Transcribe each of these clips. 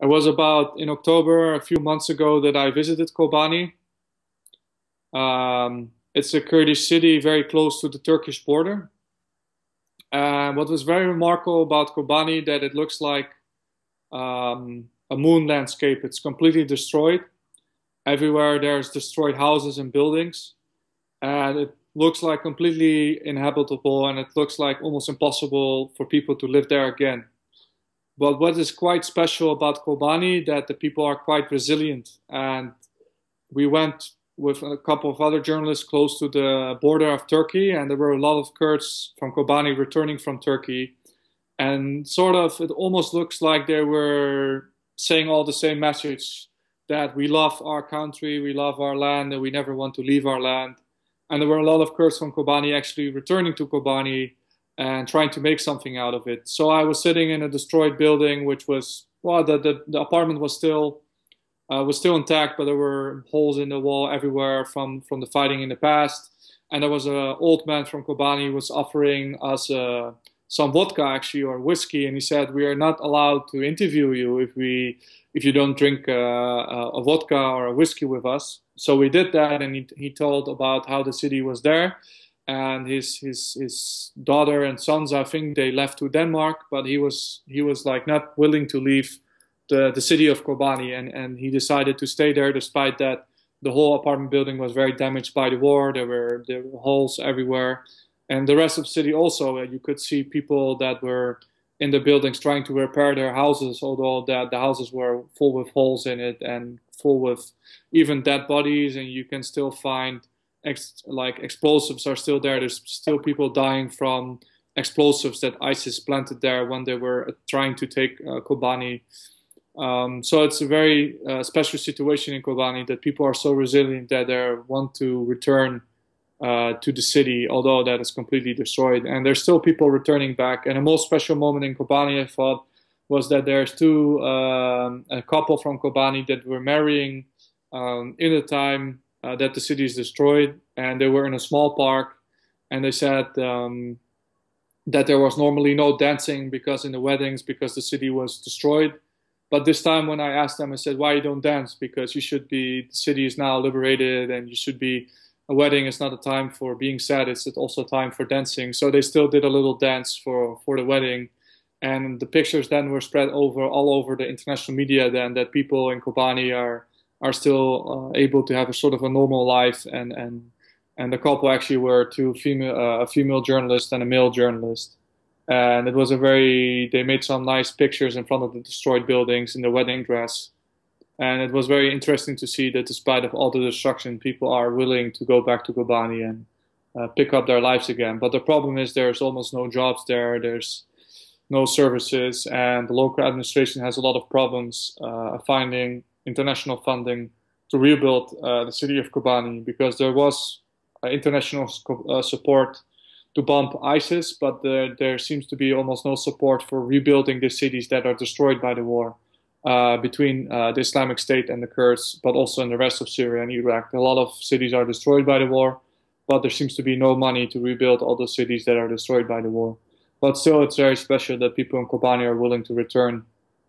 It was about in October, a few months ago, that I visited Kobane. Um, it's a Kurdish city very close to the Turkish border. And what was very remarkable about Kobane that it looks like um, a moon landscape. It's completely destroyed. Everywhere there's destroyed houses and buildings, and it looks like completely inhabitable, and it looks like almost impossible for people to live there again. But what is quite special about Kobane that the people are quite resilient, and we went with a couple of other journalists close to the border of Turkey, and there were a lot of Kurds from Kobane returning from Turkey, and sort of it almost looks like they were saying all the same message that we love our country, we love our land, and we never want to leave our land. And there were a lot of Kurds from Kobane actually returning to Kobane and trying to make something out of it. So I was sitting in a destroyed building, which was well, the the, the apartment was still uh, was still intact, but there were holes in the wall everywhere from from the fighting in the past. And there was an old man from Kobane was offering us uh, some vodka actually or whiskey, and he said we are not allowed to interview you if we if you don't drink uh, a vodka or a whiskey with us. So we did that, and he, he told about how the city was there, and his his his daughter and sons. I think they left to Denmark, but he was he was like not willing to leave the the city of Kobane, and and he decided to stay there despite that the whole apartment building was very damaged by the war. There were there were holes everywhere, and the rest of the city also. Uh, you could see people that were in the buildings trying to repair their houses, although the, the houses were full with holes in it and full with even dead bodies, and you can still find ex- like explosives are still there. There's still people dying from explosives that ISIS planted there when they were trying to take uh, Kobane. Um, so it's a very uh, special situation in Kobane that people are so resilient that they want to return uh, to the city, although that is completely destroyed. And there's still people returning back. And a most special moment in Kobane, I thought, was that there's two um, a couple from Kobane that were marrying um, in the time uh, that the city is destroyed, and they were in a small park, and they said um, that there was normally no dancing because in the weddings because the city was destroyed. But this time, when I asked them, I said, "Why you don't dance? Because you should be. The city is now liberated, and you should be." A wedding is not a time for being sad; it's also a time for dancing. So they still did a little dance for for the wedding, and the pictures then were spread over all over the international media. Then that people in Kobane are are still uh, able to have a sort of a normal life, and and and the couple actually were two female uh, a female journalist and a male journalist, and it was a very they made some nice pictures in front of the destroyed buildings in the wedding dress. And it was very interesting to see that despite of all the destruction, people are willing to go back to Kobane and uh, pick up their lives again. But the problem is there's almost no jobs there. There's no services, and the local administration has a lot of problems uh, finding international funding to rebuild uh, the city of Kobane because there was uh, international uh, support to bomb ISIS, but there, there, seems to be almost no support for rebuilding the cities that are destroyed by the war. Uh, between uh, the Islamic State and the Kurds, but also in the rest of Syria and Iraq. A lot of cities are destroyed by the war, but there seems to be no money to rebuild all those cities that are destroyed by the war. But still, it's very special that people in Kobane are willing to return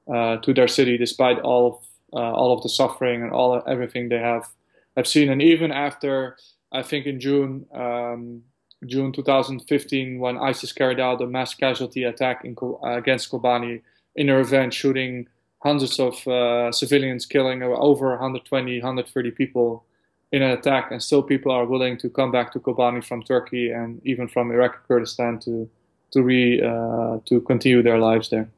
uh, to their city despite all of uh, all of the suffering and all everything they have have seen. And even after, I think in June um, June 2015, when ISIS carried out a mass casualty attack in, uh, against Kobane in a revenge, shooting hundreds of uh, civilians, killing over 120, 130 people in an attack, and still people are willing to come back to Kobane from Turkey and even from Iraqi Kurdistan to to re uh, to continue their lives there.